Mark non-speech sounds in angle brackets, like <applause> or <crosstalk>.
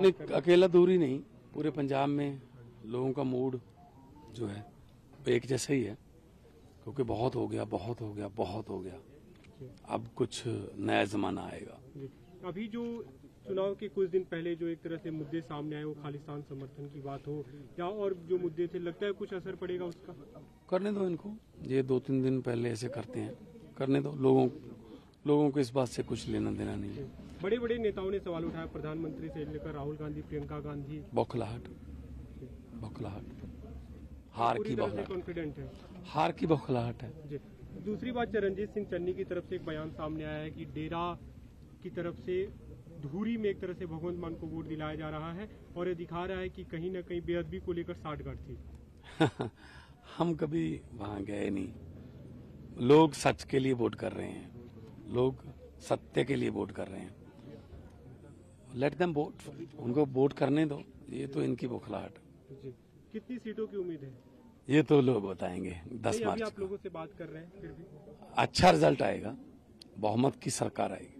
नहीं अकेला दूरी नहीं पूरे पंजाब में लोगों का मूड जो है एक जैसा ही है क्योंकि बहुत हो गया बहुत हो गया बहुत हो गया। अब कुछ नया जमाना आएगा। अभी जो चुनाव के कुछ दिन पहले जो एक तरह से मुद्दे सामने आए वो खालिस्तान समर्थन की बात हो या और जो मुद्दे थे लगता है कुछ असर पड़ेगा उसका? करने दो इनको। ये दो तीन दिन पहले ऐसे करते हैं। करने दो। लोगों लोगों को इस बात से कुछ लेना देना नहीं है। बड़े बड़े नेताओं ने सवाल उठाया प्रधानमंत्री से लेकर राहुल गांधी प्रियंका गांधी। बौखलाहट। बौखलाहट। हार की बौखलाहट। कॉन्फिडेंट है। हार की बौखलाहट है। जी। दूसरी बात चरणजीत सिंह चन्नी की तरफ़ से एक बयान सामने आया है कि डेरा की तरफ़ से धूरी में एक तरह से भगवंत मान को वोट दिलाया जा रहा है और ये दिखा रहा है कि कहीं ना कहीं बेअदबी को लेकर साठगांठ थी। <laughs> हम कभी वहाँ गए नहीं। लोग सच के लिए वोट कर रहे हैं। लोग सत्य के लिए वोट कर रहे हैं। लेट देम वोट उनको वोट करने दो। ये तो इनकी बुखलाहट। कितनी सीटों की उम्मीद है? ये तो लोग बताएँगे दस मार्च आप लोगों से बात कर रहे हैं फिर भी। अच्छा रिज़ल्ट आएगा। बहुमत की सरकार आएगी।